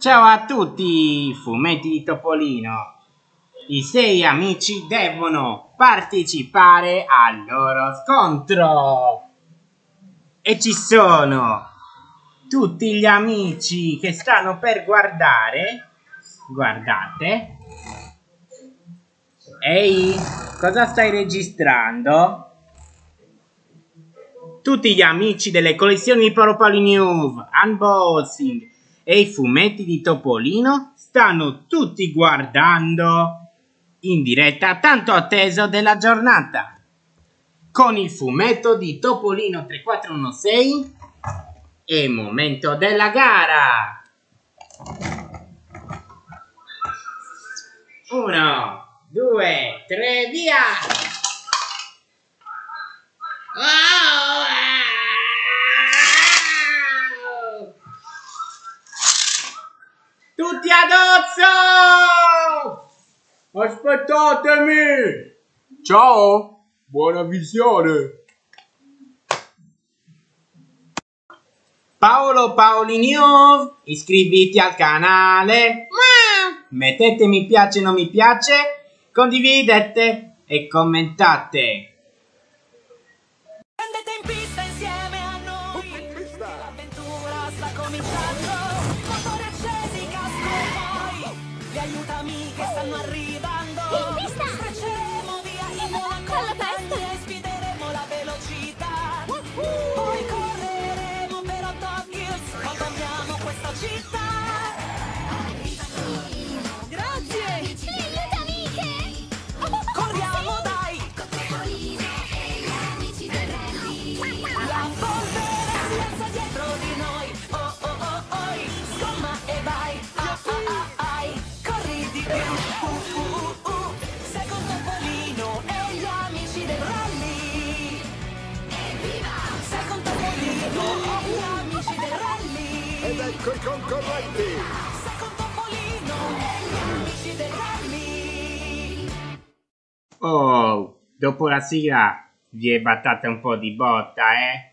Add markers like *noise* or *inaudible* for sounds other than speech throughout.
Ciao a tutti, fumetti di Topolino. I sei amici devono partecipare al loro scontro. E ci sono tutti gli amici che stanno per guardare. Guardate. Ehi, cosa stai registrando? Tutti gli amici delle collezioni di Propoli News, Unboxing e i fumetti di Topolino stanno tutti guardando. In diretta tanto atteso della giornata. Con il fumetto di Topolino 3416 è momento della gara. Uno due tre via! Wow! tutti addosso Aspettatemi! Ciao! Buona visione! Paolo Paoli News, iscriviti al canale, mettete mi piace non mi piace, condividete e commentate. Ecco i concorrenti! Del rally Oh, dopo la sigla vi è battata un po' di botta, eh?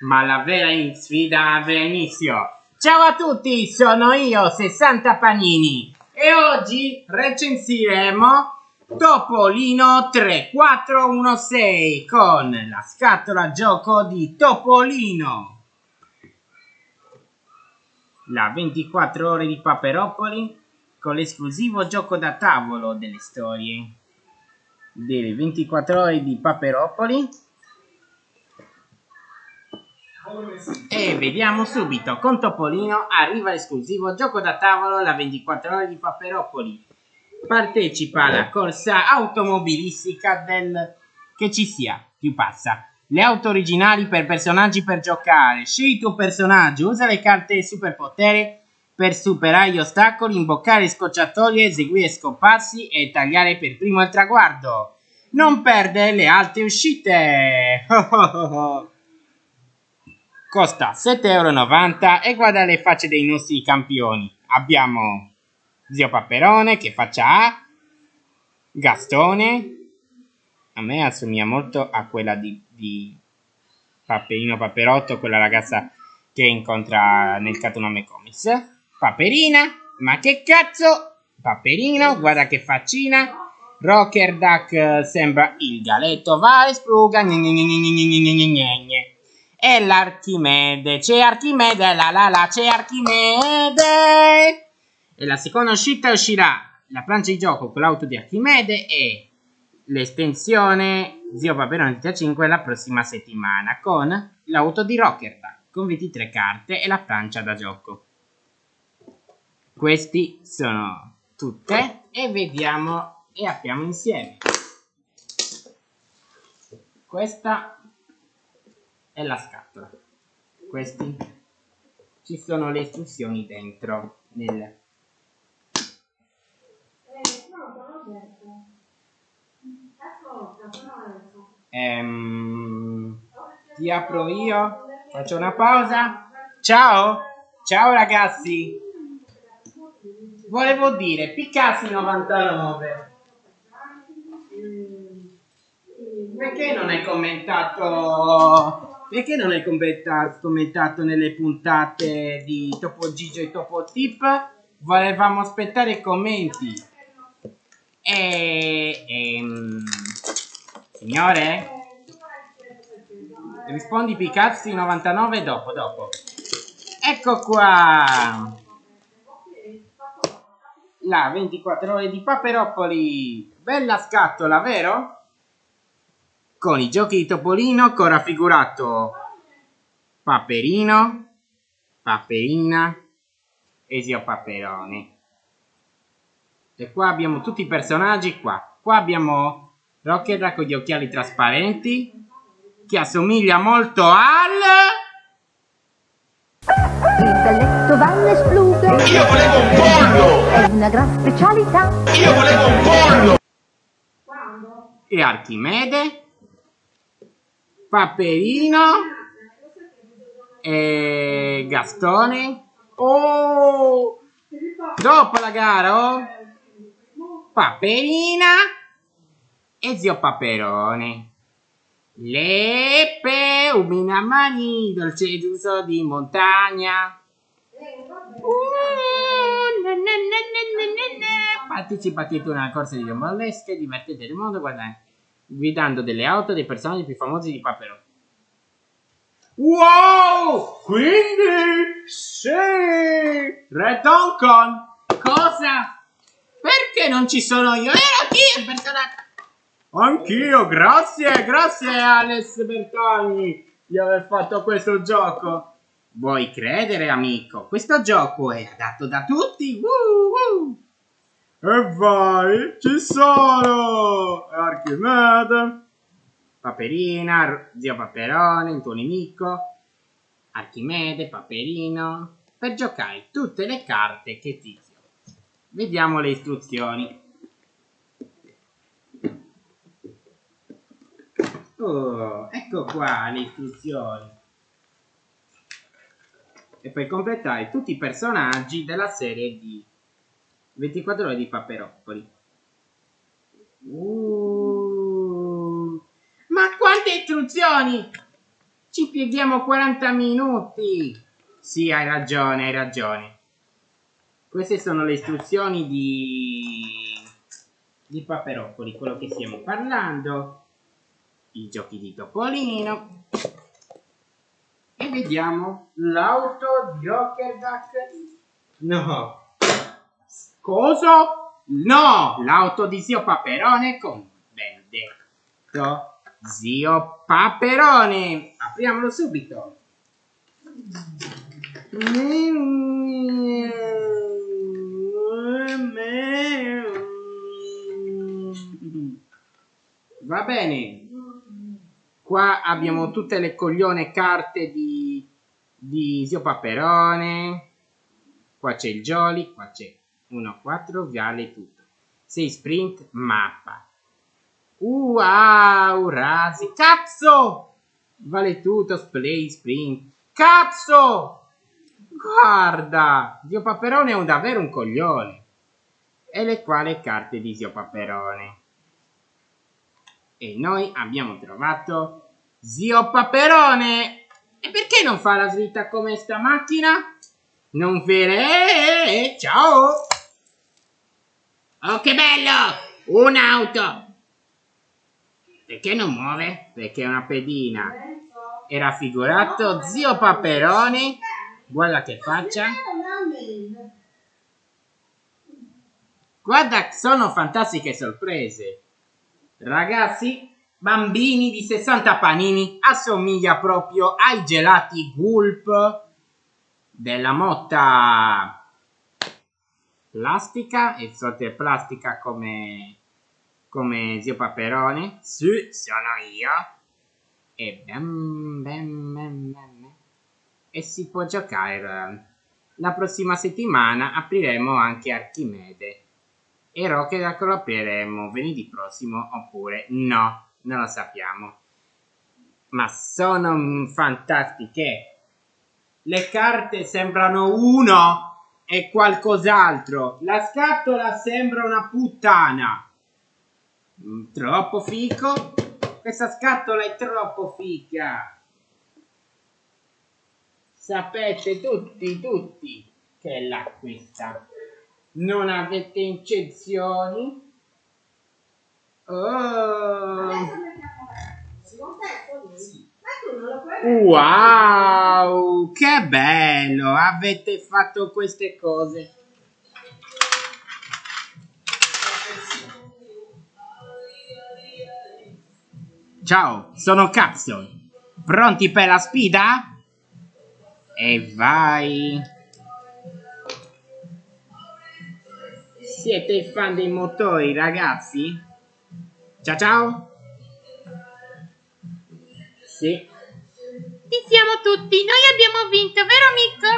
Ma la vera sfida avrà inizio. Ciao a tutti, sono io, 60 Panini. E oggi recensiremo Topolino 3416 con la scatola gioco di Topolino. La 24 ore di Paperopoli con l'esclusivo gioco da tavolo delle storie. Delle 24 ore di Paperopoli. E vediamo subito con Topolino arriva l'esclusivo gioco da tavolo la 24 ore di Paperopoli. Partecipa alla corsa automobilistica del che ci sia più passa le auto originali per personaggi per giocare scegli il tuo personaggio usa le carte superpotere per superare gli ostacoli, imboccare scocciatoie, eseguire scompassi e tagliare per primo il traguardo. Non perdere le altre uscite! *laughs* Costa 7,90€ e guarda le facce dei nostri campioni. Abbiamo Zio Paperone che faccia ha, Gastone, a me assomiglia molto a quella di, di Paperino Paperotto, quella ragazza che incontra nel Katuname Comics. Paperina, ma che cazzo? Paperino, guarda che faccina. Rocker Duck eh, sembra il galetto, vai spruga. E l'Archimede, c'è Archimede, la la la, c'è Archimede. E la seconda uscita uscirà la plancia di gioco con l'auto di Archimede e l'estensione Zio Paperone TT5 la prossima settimana con l'auto di Rocker Duck con 23 carte e la plancia da gioco. Questi sono tutte e vediamo e apriamo insieme. Questa è la scatola. Questi ci sono le istruzioni dentro nel Ehm, ti apro io? Faccio una pausa? Ciao? Ciao ragazzi! Volevo dire, Piccassi 99. Perché non hai commentato Perché non hai commenta- commentato nelle puntate di Topo Gigio e Topo Tip? Volevamo aspettare i commenti. E... ehm, signore? Rispondi Picazzi 99 dopo, dopo. Ecco qua! La 24 ore di Paperopoli. Bella scatola, vero? Con i giochi di Topolino, con raffigurato Paperino, Paperina e Zio Paperone. E qua abbiamo tutti i personaggi qua. Qua abbiamo Rocket con gli occhiali trasparenti che assomiglia molto al... L'intelletto Valle Spluga Io volevo un pollo! è una gran specialità. Io volevo un pollo! e Archimede, Paperino e Gastone. Oh! Dopo la gara, oh! Paperina e zio Paperone. Lepe, uminamani, dolce d'uso di montagna. Uh, na, na, na. Partecipate a una corsa di mollesche, divertete il mondo guardate, guidando delle auto dei personaggi più famosi di Papero. Wow! Quindi sì! Red Kong! Cosa? Perché non ci sono io? Era chi il personaggio? Anch'io, grazie, grazie Alex Bertoni di aver fatto questo gioco. Vuoi credere, amico? Questo gioco è adatto da tutti. Woo, woo. E vai, ci sono! Archimede, Paperina, zio Paperone, il tuo nemico, Archimede, Paperino, per giocare tutte le carte che ti. Vediamo le istruzioni. Oh, ecco qua le istruzioni. E puoi completare tutti i personaggi della serie di 24 ore di Paperoppoli. Uh, ma quante istruzioni! Ci pieghiamo 40 minuti! Sì, hai ragione, hai ragione. Queste sono le istruzioni di, di Paperoppoli, quello che stiamo parlando. I giochi di Topolino. E vediamo l'auto Rocket Duck. No. Cosa? No! L'auto di zio Paperone con benedetto zio Paperone. Apriamolo subito. Va bene. Qua abbiamo tutte le coglione carte di, di Zio Paperone. Qua c'è il Jolly, qua c'è 1, 4, viale tutto. 6 sprint, mappa. Wow, rasi. Cazzo! Vale tutto, splay, sprint. Cazzo! Guarda! Zio Paperone è un, davvero un coglione. E le quali carte di Zio Paperone. E noi abbiamo trovato Zio Paperone. E perché non fa la slitta come sta macchina? Non vere? Ciao! Oh, che bello! Un'auto! Perché non muove? Perché è una pedina. È raffigurato Zio Paperone. Guarda che faccia. Guarda, sono fantastiche sorprese. Ragazzi, bambini di 60 panini, assomiglia proprio ai gelati Gulp della motta plastica e sotto è plastica come come zio Paperone. Sì, sono io. E bam, bam, bam, bam. E si può giocare. La prossima settimana apriremo anche Archimede. E Rocket lo apriremo venerdì prossimo oppure no, non lo sappiamo. Ma sono fantastiche. Le carte sembrano uno e qualcos'altro. La scatola sembra una puttana. Mm, Troppo fico. Questa scatola è troppo fica. Sapete tutti, tutti che è l'acquista. Non avete eccezioni? Oh. Wow, che bello! Avete fatto queste cose. Ciao, sono Capsule. Pronti per la sfida? E vai! Siete fan dei motori, ragazzi? Ciao ciao! Sì. Ci siamo tutti, noi abbiamo vinto, vero Mico?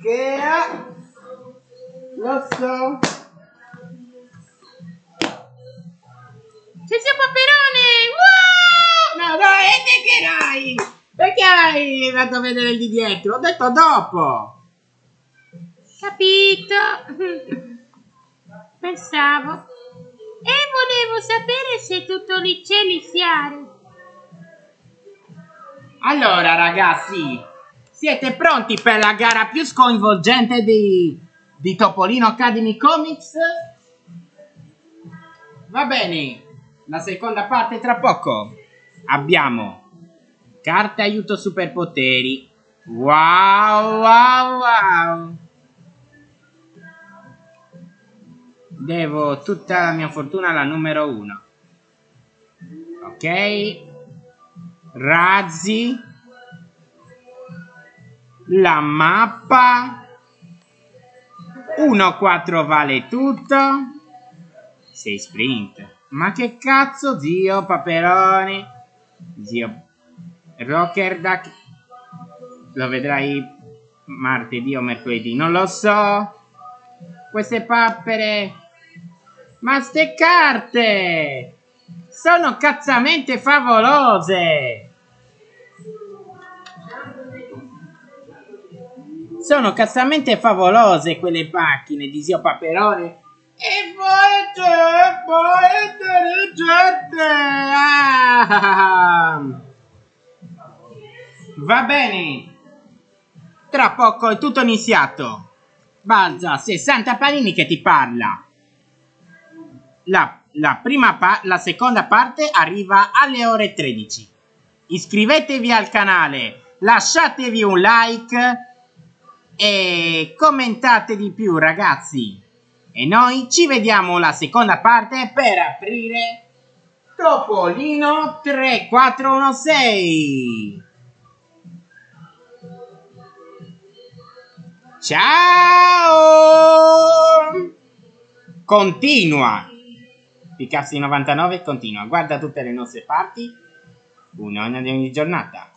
Che è? Lo so. C'è il paperone! Wow! No, no, e te che rai? Perché hai fatto vedere il di dietro? Ho detto dopo. Capito? Pensavo. E volevo sapere se tutto lì c'è liziare. Allora, ragazzi, siete pronti per la gara più sconvolgente di, di Topolino Academy Comics? Va bene, la seconda parte tra poco. Abbiamo carte aiuto superpoteri. Wow, wow, wow. Devo tutta la mia fortuna alla numero uno. Ok. Razzi. La mappa. 1-4 vale tutto. 6 sprint. Ma che cazzo, zio Paperoni? Zio Rocker Duck. Lo vedrai martedì o mercoledì. Non lo so. Queste pappere. Ma ste carte! Sono cazzamente favolose! Sono cazzamente favolose quelle macchine di zio Paperone. E voi c'è, poi intelligente! Ah! Va bene. Tra poco è tutto iniziato. Balza, 60 panini che ti parla. La, la, pa- la seconda parte arriva alle ore 13. Iscrivetevi al canale, lasciatevi un like e commentate di più ragazzi. E noi ci vediamo la seconda parte per aprire Topolino 3416. Ciao! Continua. Picassi 99 continua. Guarda tutte le nostre parti. Una ogni giornata.